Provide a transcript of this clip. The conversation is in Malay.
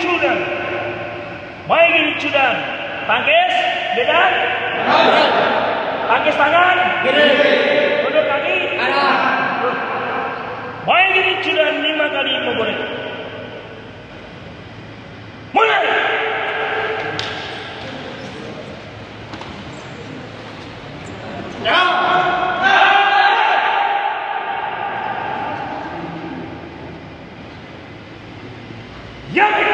Cudan. Maigi Cudan. Tangkis, bedan. Tangkis tangan. Tunduk kaki. Maigi Cudan lima kali memboleh. Yummy!